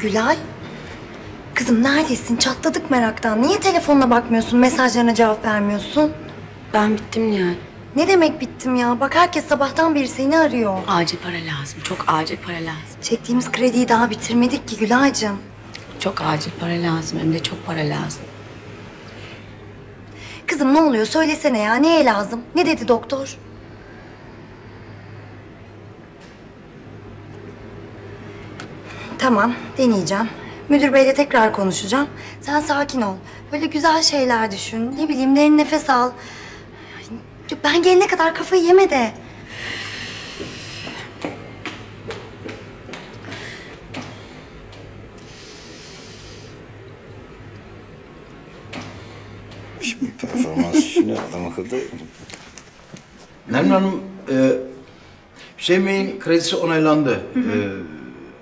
Gülay. Kızım neredesin? Çatladık meraktan. Niye telefonuna bakmıyorsun? Mesajlarına cevap vermiyorsun? Ben bittim Nihal. Ne demek bittim ya? Bak herkes sabahtan beri seni arıyor. Acil para lazım. Çok acil para lazım. Çektiğimiz krediyi daha bitirmedik ki Gülay'cığım. Çok acil para lazım. Hem de çok para lazım. Kızım ne oluyor? Söylesene ya. Neye lazım? Ne dedi doktor? Tamam, deneyeceğim. Müdür beyle tekrar konuşacağım. Sen sakin ol. Böyle güzel şeyler düşün. Ne bileyim derin nefes al. Ben gelene kadar kafayı yeme de. Şimdi performans işini adam akıllı. Nermin Hanım, e, Hüseyin Bey'in kredisi onaylandı. E,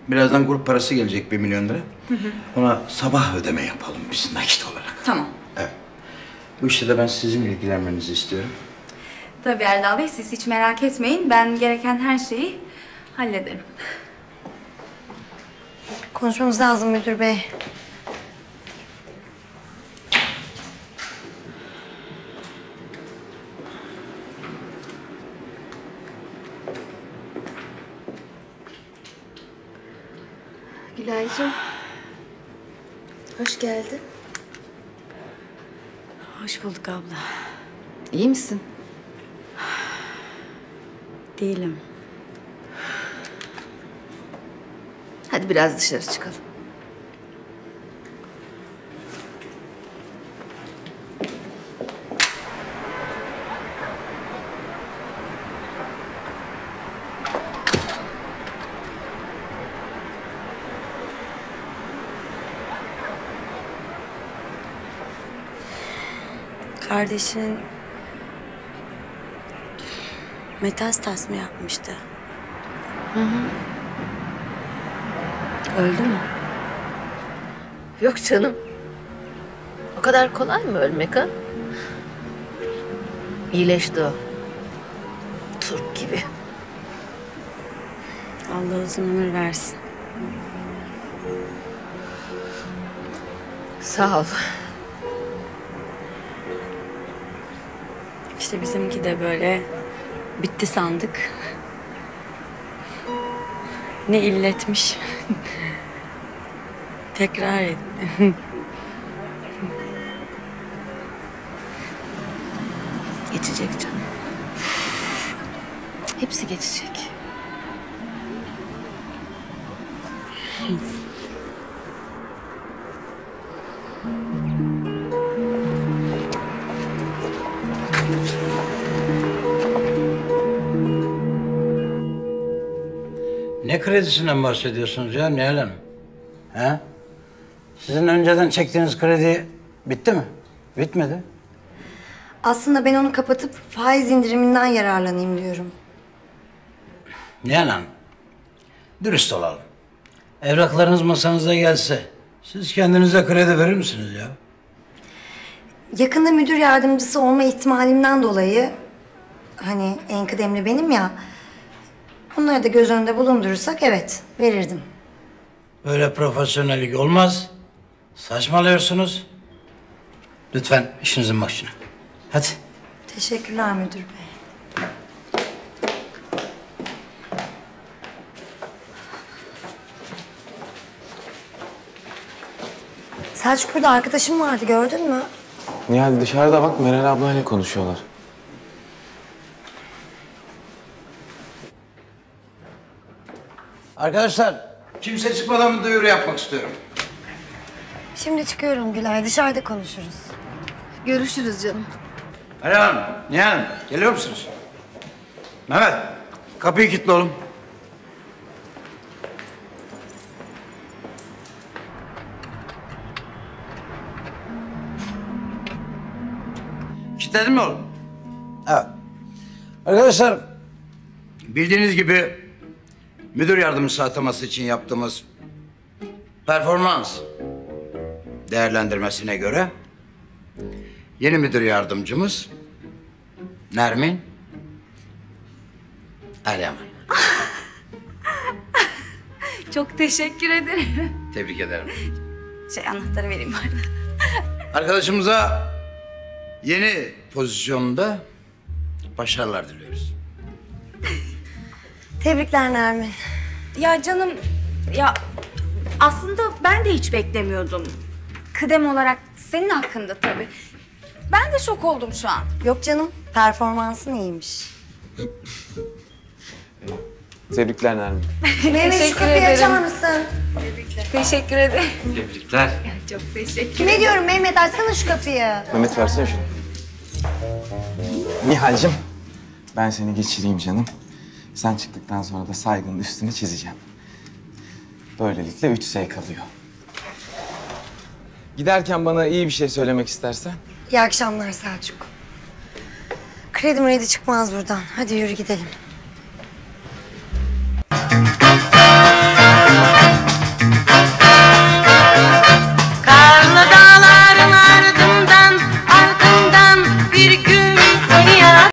birazdan grup parası gelecek bir milyon lira. Ona sabah ödeme yapalım biz nakit olarak. Tamam. Evet. Bu işte de ben sizin ilgilenmenizi istiyorum. Tabii Erdal Bey siz hiç merak etmeyin. Ben gereken her şeyi hallederim. Konuşmamız lazım müdür bey. Gülaycığım. Hoş geldin. Hoş bulduk abla. İyi misin? Değilim. Hadi biraz dışarı çıkalım. Kardeşinin metastas mı yapmıştı? Öldü mü? Yok canım. O kadar kolay mı ölmek ha? İyileşti o. Turp gibi. Allah uzun ömür versin. Sağ ol. İşte bizimki de böyle bitti sandık. Ne illetmiş. Tekrar etti. Geçecek canım. Hepsi geçecek. Ne kredisinden bahsediyorsunuz ya Nihal Hanım? He? Sizin önceden çektiğiniz kredi bitti mi? Bitmedi. Aslında ben onu kapatıp faiz indiriminden yararlanayım diyorum. Nihal Hanım, dürüst olalım. Evraklarınız masanıza gelse, siz kendinize kredi verir misiniz ya? Yakında müdür yardımcısı olma ihtimalimden dolayı hani en kıdemli benim ya onları da göz önünde bulundurursak evet verirdim. Böyle profesyonellik olmaz. Saçmalıyorsunuz. Lütfen işinizin başına. Hadi. Teşekkürler müdür bey. Selçuk burada arkadaşım vardı gördün mü? Nihal dışarıda bak Meral ablayla konuşuyorlar. Arkadaşlar, kimse çıkmadan bir duyuru yapmak istiyorum. Şimdi çıkıyorum Gülay dışarıda konuşuruz. Görüşürüz canım. Meral Hanım, Nihal Hanım, geliyor musunuz? Mehmet, kapıyı kilitle oğlum. Kilitledin mi oğlum? Evet. Arkadaşlar, bildiğiniz gibi müdür yardımcısı ataması için yaptığımız performans değerlendirmesine göre yeni müdür yardımcımız Nermin Eryaman. Çok teşekkür ederim. Tebrik ederim. Şey anahtarı vereyim bari. Arkadaşımıza yeni pozisyonda başarılar diliyoruz. Tebrikler Nermin. Ya canım ya aslında ben de hiç beklemiyordum. Kıdem olarak senin hakkında tabii. Ben de şok oldum şu an. Yok canım, performansın iyiymiş. Tebrikler Nermin. Mehmet şu kapıyı açar mısın? Teşekkür ederim. Tebrikler. Çok teşekkür Ne diyorum Mehmet açsana şu kapıyı. Mehmet versene şunu. Nihal'cim ben seni geçireyim canım. Sen çıktıktan sonra da saygının üstünü çizeceğim. Böylelikle üç S kalıyor. Giderken bana iyi bir şey söylemek istersen. İyi akşamlar Selçuk. Kredi mredi çıkmaz buradan. Hadi yürü gidelim.